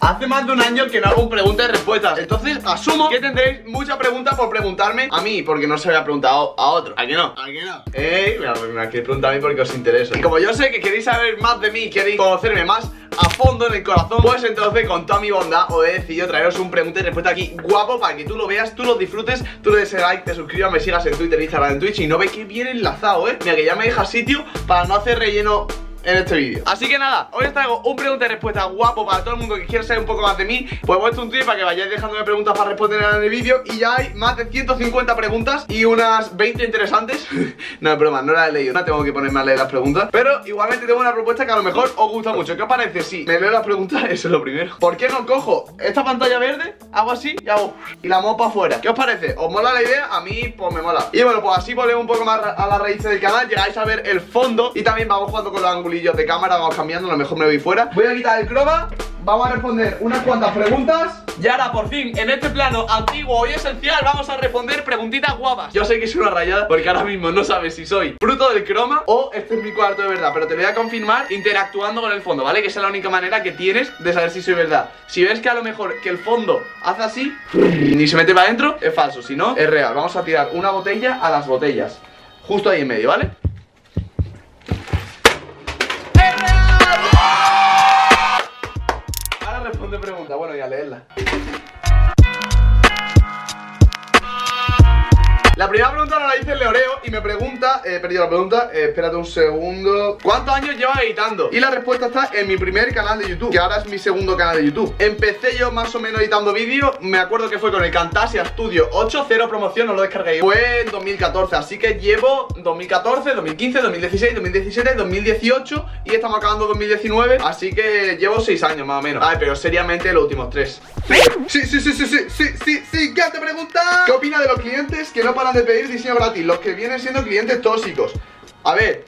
Hace más de un año que no hago un pregunta y respuestas Entonces asumo que tendréis mucha pregunta por preguntarme a mí Porque no se había preguntado a otro ¿A qué no? ¿A qué no? Ey, me queréis preguntar a mí porque os interesa Y como yo sé que queréis saber más de mí Queréis conocerme más a fondo en el corazón Pues entonces con toda mi bondad os he decidido traeros un pregunta y respuesta aquí guapo Para que tú lo veas, tú lo disfrutes, tú le des like, te suscribas, me sigas en Twitter, Instagram, en Twitch Y no ve que bien enlazado, eh Mira que ya me deja sitio para no hacer relleno en este vídeo. Así que nada, hoy os traigo un pregunta y respuesta guapo para todo el mundo que quiera saber un poco más de mí. Pues he puesto un tweet para que vayáis dejándome preguntas para responder en el vídeo Y ya hay más de 150 preguntas y unas 20 interesantes. No es broma, no las he leído, no tengo que ponerme a leer las preguntas. Pero igualmente tengo una propuesta que a lo mejor os gusta mucho. ¿Qué os parece? Sí, me leo las preguntas, eso es lo primero. ¿Por qué no cojo esta pantalla verde, hago así y hago y la mopa afuera? ¿Qué os parece? ¿Os mola la idea? A mí pues me mola. Y bueno, pues así volvemos un poco más a las raíces del canal Llegáis a ver el fondo y también vamos jugando con los angulillos de cámara cambiando, a lo mejor me voy fuera. Voy a quitar el croma Vamos a responder unas cuantas preguntas. Y ahora por fin, en este plano antiguo y esencial Vamos a responder preguntitas guapas Yo sé que es una rayada porque ahora mismo no sabes si soy fruto del croma O este es mi cuarto de verdad Pero te voy a confirmar interactuando con el fondo, ¿vale? Que esa es la única manera que tienes de saber si soy verdad. Si ves que a lo mejor que el fondo hace así Ni se mete para adentro, es falso. Si no, es real. Vamos a tirar una botella a las botellas. Justo ahí en medio, ¿vale? Bueno, y a leerla. Primera pregunta la dice Leoreo y me pregunta, he perdido la pregunta, eh, espérate un segundo. ¿Cuántos años llevas editando? Y la respuesta está en mi primer canal de YouTube, que ahora es mi segundo canal de YouTube. Empecé yo más o menos editando vídeos, me acuerdo que fue con el Camtasia Studio 8, cero promoción, no lo descargué Fue en 2014, así que llevo 2014, 2015, 2016, 2017, 2018 y estamos acabando 2019 Así que llevo 6 años más o menos. Ay, pero seriamente los últimos 3 Sí, sí, sí, sí, sí, sí, sí, sí, ¿qué te pregunta? ¿Qué opina de los clientes que no paran de pedir diseño gratis? Los que vienen siendo clientes tóxicos A ver,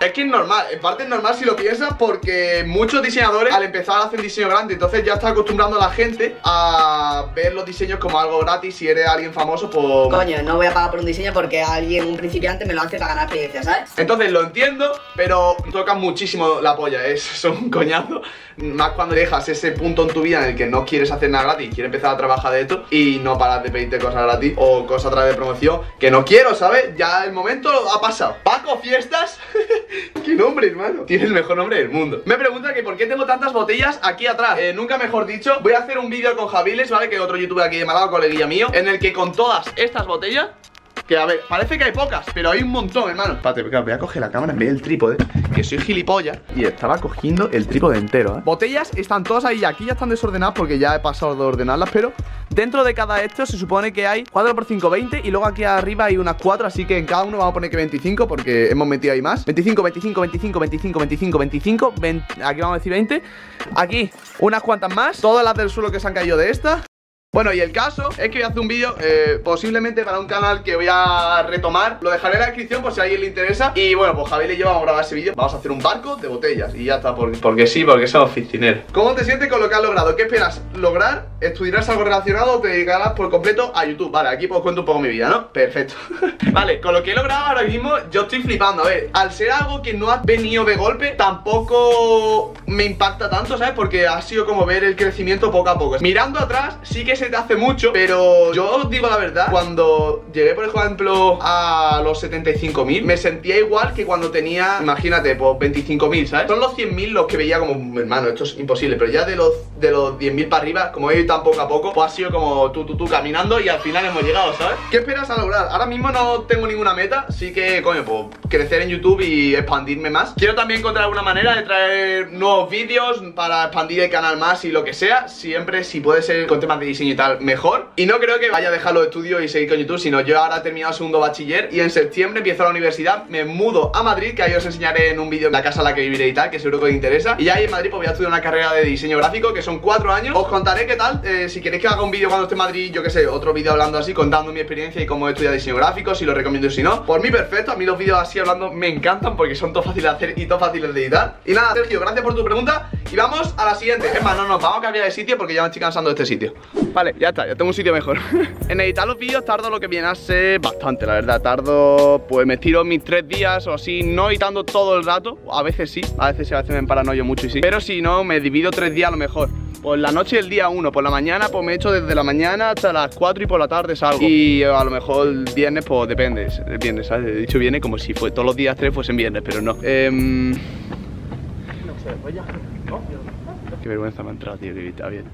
es que es normal, en parte es normal si lo piensas porque muchos diseñadores al empezar hacen diseño grande Entonces ya está acostumbrando a la gente a ver los diseños como algo gratis Si eres alguien famoso, pues... Coño, no voy a pagar por un diseño porque alguien, un principiante, me lo hace para ganar experiencia, ¿sabes? Entonces lo entiendo, pero toca muchísimo la polla, es, un coñazo Más cuando dejas ese punto en tu vida en el que no quieres hacer nada gratis Quieres empezar a trabajar de esto y no paras de pedirte cosas gratis O cosas a través de promoción que no quiero, ¿sabes? Ya el momento ha pasado Paco Fiestas ¿Qué nombre, hermano? Tiene el mejor nombre del mundo Me pregunta que por qué tengo tantas botellas aquí atrás eh, Nunca mejor dicho Voy a hacer un vídeo con Javiles, ¿vale? Que otro youtuber aquí de coleguilla mío En el que con todas estas botellas que a ver, parece que hay pocas, pero hay un montón, hermano. Espérate, voy a coger la cámara en vez del trípode Que soy gilipollas Y estaba cogiendo el trípode entero, ¿eh? Botellas están todas ahí, aquí ya están desordenadas Porque ya he pasado de ordenarlas, pero Dentro de cada esto se supone que hay 4 por 5, 20 Y luego aquí arriba hay unas 4 Así que en cada uno vamos a poner que 25 Porque hemos metido ahí más. 25, 25, 25, 25, 25, 25 Aquí vamos a decir 20 Aquí unas cuantas más Todas las del suelo que se han caído de esta bueno, y el caso es que voy a hacer un vídeo eh, posiblemente para un canal que voy a retomar Lo dejaré en la descripción por si a alguien le interesa Y bueno, pues Javier y yo vamos a grabar ese vídeo Vamos a hacer un barco de botellas y ya está Porque, sí, porque somos oficineros ¿Cómo te sientes con lo que has logrado? ¿Qué esperas lograr? ¿Estudiarás algo relacionado o te dedicarás por completo a YouTube? Vale, aquí pues cuento un poco mi vida, ¿no? Perfecto Vale, con lo que he logrado ahora mismo yo estoy flipando A ver, al ser algo que no ha venido de golpe Tampoco me impacta tanto, ¿sabes? Porque ha sido como ver el crecimiento poco a poco Mirando atrás sí que se te hace mucho Pero yo os digo la verdad Cuando llegué por ejemplo a los 75.000 Me sentía igual que cuando tenía, imagínate, pues 25.000, ¿sabes? Son los 100.000 los que veía como, hermano, esto es imposible Pero ya de los, de los 10.000 para arriba, como he ido tan poco a poco Pues ha sido como tú, tú, tú caminando y al final hemos llegado, ¿sabes? ¿Qué esperas a lograr? Ahora mismo no tengo ninguna meta Así que, coño, pues crecer en YouTube y expandirme más Quiero también encontrar alguna manera de traer nuevos vídeos Para expandir el canal más y lo que sea Siempre, si puede ser con temas de diseño y tal, mejor. Y no creo que vaya a dejar los estudios y seguir con YouTube Sino yo ahora he terminado segundo bachiller Y en septiembre empiezo la universidad Me mudo a Madrid, que ahí os enseñaré en un vídeo La casa en la que viviré y tal, que seguro que os interesa. Y ahí en Madrid pues voy a estudiar una carrera de diseño gráfico Que son cuatro años. Os contaré qué tal, eh, si queréis que haga un vídeo cuando esté en Madrid Yo que sé, otro vídeo hablando así Contando mi experiencia y cómo he estudiado diseño gráfico Si lo recomiendo y si no. Por mí perfecto, a mí los vídeos así hablando me encantan Porque son todo fáciles de hacer y todo fáciles de editar. Y nada, Sergio, gracias por tu pregunta Y vamos a la siguiente. Es no, no, vamos a cambiar de sitio porque ya me estoy cansando de este sitio Vale, ya está, ya tengo un sitio mejor. En editar los vídeos tardo lo que viene a ser bastante, la verdad. Tardo, pues me tiro mis tres días o así No editando todo el rato, a veces sí A veces sí, a veces me paranoio mucho y sí. Pero si no, me divido tres días a lo mejor. Pues la noche del día 1, por la mañana pues me echo desde la mañana hasta las 4 y por la tarde salgo. Y a lo mejor el viernes pues depende, el viernes, ¿sabes? He dicho viene como si fue todos los días 3 fuesen viernes, pero no. Eh, Qué vergüenza me ha entrado, tío, que bien.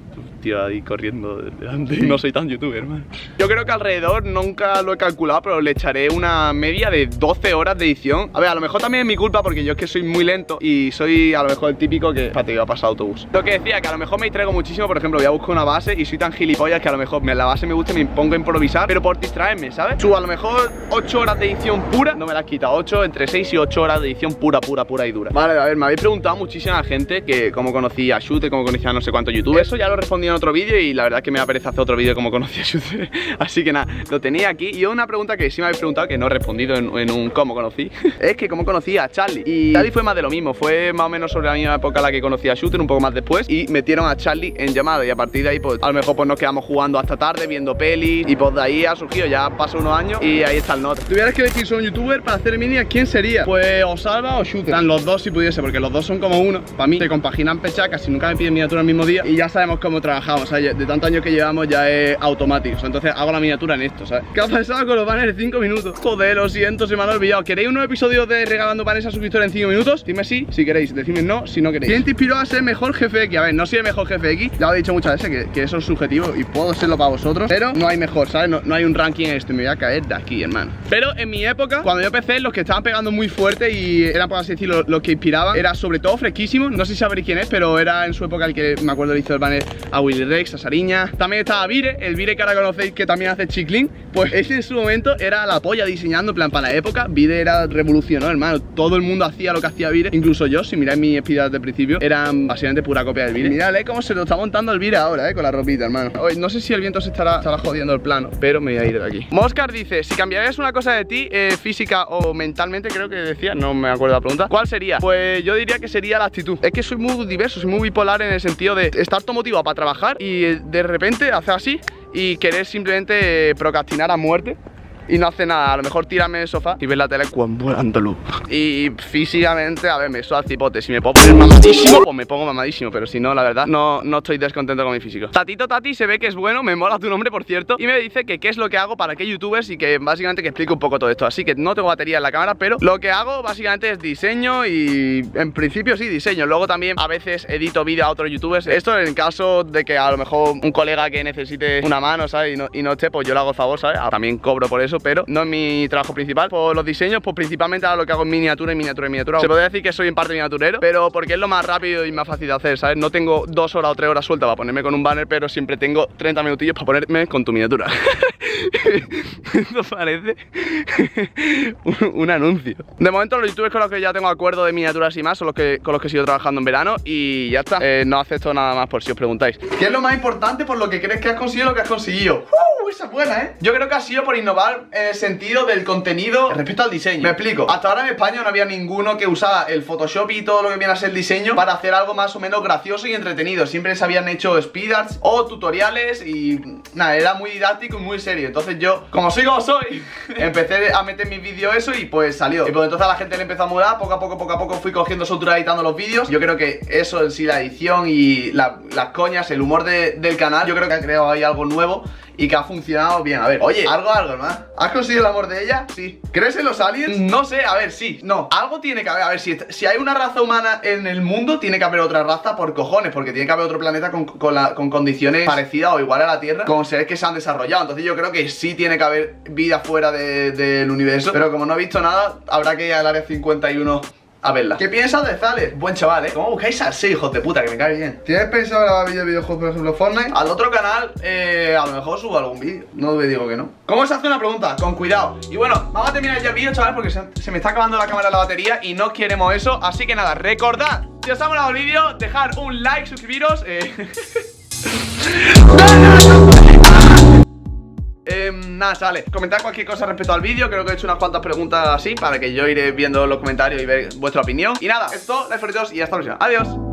Tío ahí corriendo delante. No soy tan youtuber, hermano. Yo creo que alrededor, nunca lo he calculado, pero le echaré una media de 12 horas de edición. A ver, a lo mejor también es mi culpa porque yo es que soy muy lento y soy a lo mejor el típico que. Que va a pasar autobús. Lo que decía, que a lo mejor me distraigo muchísimo, por ejemplo, voy a buscar una base y soy tan gilipollas que a lo mejor me, la base me gusta y me pongo a improvisar, pero por distraerme, ¿sabes? Subo a lo mejor 8 horas de edición pura, no me las quita, 8, entre 6 y 8 horas de edición pura, pura, pura y dura. Vale, a ver, me habéis preguntado muchísima gente que cómo conocía a Shooter, cómo conocía a no sé cuántos youtubers. Eso ya lo respondí en otro vídeo y la verdad que me aparece hacer otro vídeo como conocía a Shooter. Así que nada, lo tenía aquí. Y una pregunta que sí me habéis preguntado, que no he respondido en, un cómo conocí, es que cómo conocí a Charlie. Y Charlie fue más de lo mismo, fue más o menos sobre la misma época la que conocí a Shooter, un poco más después. Y metieron a Charlie en llamada. Y a partir de ahí, pues a lo mejor pues nos quedamos jugando hasta tarde, viendo pelis. Y pues de ahí ha surgido, ya pasó unos años y ahí está el note. ¿Tuvieras que elegir solo un youtuber para hacer mini, ¿quién sería? Pues o Salva o Shooter. Están los dos si pudiese, porque los dos son como uno. Para mí se compaginan pechacas, si nunca me piden miniatura el mismo día. Y ya sabemos cómo De tantos años que llevamos ya es automático. Entonces hago la miniatura en esto, ¿sabes? ¿Qué ha pasado con los banners de 5 minutos? Joder, lo siento, se me han olvidado. ¿Queréis unos episodios de regalando banners a suscriptores en 5 minutos? Dime sí, si queréis. Decidme no, si no queréis. ¿Quién te inspiró a ser mejor jefe X? A ver, no soy el mejor jefe X. Ya lo he dicho muchas veces que, eso es subjetivo y puedo serlo para vosotros. Pero no hay mejor, ¿sabes? No, hay un ranking en esto. Me voy a caer de aquí, hermano. Pero en mi época, cuando yo empecé, los que estaban pegando muy fuerte y eran, por así decirlo, los que inspiraban, era sobre todo fresquísimo. No sé si sabréis quién es, pero era en su época el que me acuerdo le hizo el banner a Willy Rex, a Sariña. También estaba Vire, el Vire que ahora conocéis que también hace chiclín. Pues ese en su momento era la polla diseñando, en plan, para la época. Vire era revolucionó, hermano. Todo el mundo hacía lo que hacía Vire. Incluso yo, si miráis mis espidas de principio, eran básicamente pura copia del Vire. Mirad, cómo se lo está montando el Vire ahora, eh, con la ropita, hermano. no sé si el viento se estará, jodiendo el plano, pero me voy a ir de aquí. Moscar dice, si cambiarías una cosa de ti, eh, física o mentalmente, creo que decía, no me acuerdo la pregunta, ¿cuál sería? Pues yo diría que sería la actitud. Es que soy muy diverso, soy muy bipolar en el sentido de estar todo motivado para trabajar y de repente hacer así y querer simplemente procrastinar a muerte y no hace nada. A lo mejor tírame en el sofá y ves la tele cuando volando luz. Y físicamente, a ver, me suena cipote. Si me puedo poner mamadísimo, pues me pongo mamadísimo. Pero si no, la verdad, no, no estoy descontento con mi físico. Tatito Tati se ve que es bueno, me mola tu nombre, por cierto. Y me dice que qué es lo que hago para qué youtubers y que básicamente que explico un poco todo esto. Así que no tengo batería en la cámara, pero lo que hago básicamente es diseño y en principio sí, diseño. Luego también a veces edito vídeo a otros youtubers. Esto en caso de que a lo mejor un colega que necesite una mano, ¿sabes? Y no, y no esté, pues yo le hago el favor, ¿sabes? También cobro por eso, pero no es mi trabajo principal. Por los diseños, pues principalmente ahora lo que hago en miniatura y miniatura y miniatura. Se podría decir que soy en parte miniaturero, pero porque es lo más rápido y más fácil de hacer, ¿sabes? No tengo dos horas o tres horas sueltas para ponerme con un banner, pero siempre tengo 30 minutillos para ponerme con tu miniatura. Esto parece un, anuncio. De momento los youtubers con los que ya tengo acuerdo de miniaturas y más son los que, con los que sigo trabajando en verano y ya está. Eh, no acepto nada más por si os preguntáis. ¿Qué es lo más importante por lo que crees que has conseguido lo que has conseguido? ¡Uh! Esa es buena, ¿eh? Yo creo que ha sido por innovar en el sentido del contenido respecto al diseño. Me explico. Hasta ahora en España no había ninguno que usaba el Photoshop y todo lo que viene a ser el diseño para hacer algo más o menos gracioso y entretenido. Siempre se habían hecho speedarts o tutoriales y nada, era muy didáctico y muy serio. Entonces yo, como soy como soy, empecé a meter mis vídeos eso y pues salió. Y pues entonces a la gente le empezó a mudar, poco a poco, poco a poco fui cogiendo soltura editando los vídeos. Yo creo que eso en sí, la edición y las coñas, el humor del canal, yo creo que ha creado ahí algo nuevo y que ha funcionado bien. A ver, oye, algo, algo, ¿no? ¿Has conseguido el amor de ella? Sí. ¿Crees en los aliens? No sé, a ver, sí. No, algo tiene que haber. A ver, si, si hay una raza humana en el mundo, tiene que haber otra raza por cojones, porque tiene que haber otro planeta con, con, condiciones parecidas o igual a la Tierra, con seres que se han desarrollado. Entonces yo creo que sí tiene que haber vida fuera del universo, pero como no he visto nada, habrá que ir al área 51 a verla. ¿Qué piensas de Zales? Buen chaval, ¿eh? ¿Cómo buscáis a ese hijos de puta? Que me cae bien. ¿Tienes pensado grabar vídeos de videojuegos, por ejemplo, Fortnite? Al otro canal, eh, a lo mejor subo algún vídeo. No me digo que no. ¿Cómo se hace una pregunta? Con cuidado. Y bueno, vamos a terminar ya el vídeo, chavales, porque se, me está acabando la cámara de la batería y no queremos eso. Así que nada, recordad, si os ha molado el vídeo, dejar un like, suscribiros. Eh... Nada, sale. Comentad cualquier cosa respecto al vídeo. Creo que he hecho unas cuantas preguntas así para que yo iré viendo los comentarios y ver vuestra opinión. Y nada, esto, like for y hasta la próxima. Adiós.